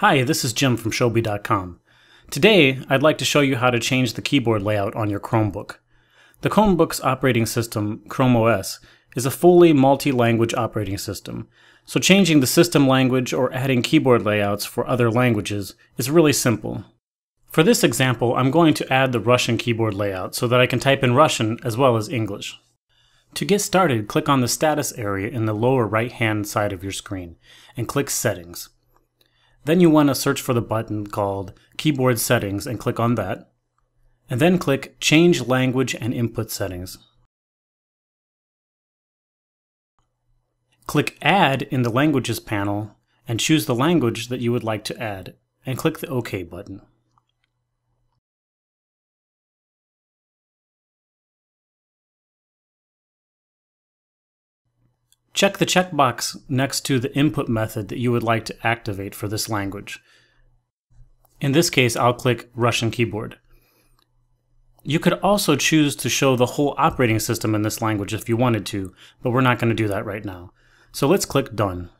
Hi, this is Jim from Shobi.com. Today, I'd like to show you how to change the keyboard layout on your Chromebook. The Chromebook's operating system, Chrome OS, is a fully multi-language operating system, so changing the system language or adding keyboard layouts for other languages is really simple. For this example, I'm going to add the Russian keyboard layout so that I can type in Russian as well as English. To get started, click on the status area in the lower right-hand side of your screen and click Settings. Then you want to search for the button called Keyboard Settings and click on that. And then click Change Language and Input Settings. Click Add in the Languages panel and choose the language that you would like to add, and click the OK button. Check the checkbox next to the input method that you would like to activate for this language. In this case, I'll click Russian keyboard. You could also choose to show the whole operating system in this language if you wanted to, but we're not going to do that right now. So let's click Done.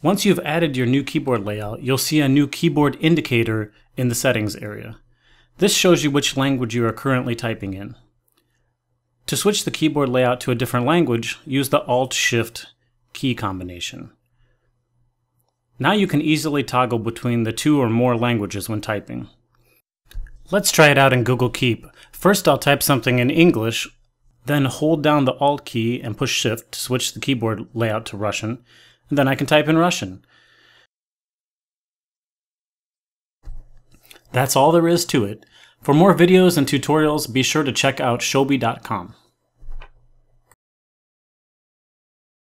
Once you've added your new keyboard layout, you'll see a new keyboard indicator in the settings area. This shows you which language you are currently typing in. To switch the keyboard layout to a different language, use the Alt-Shift key combination. Now you can easily toggle between the two or more languages when typing. Let's try it out in Google Keep. First I'll type something in English, then hold down the Alt key and push Shift to switch the keyboard layout to Russian, and then I can type in Russian. That's all there is to it. For more videos and tutorials, be sure to check out Shobi.com.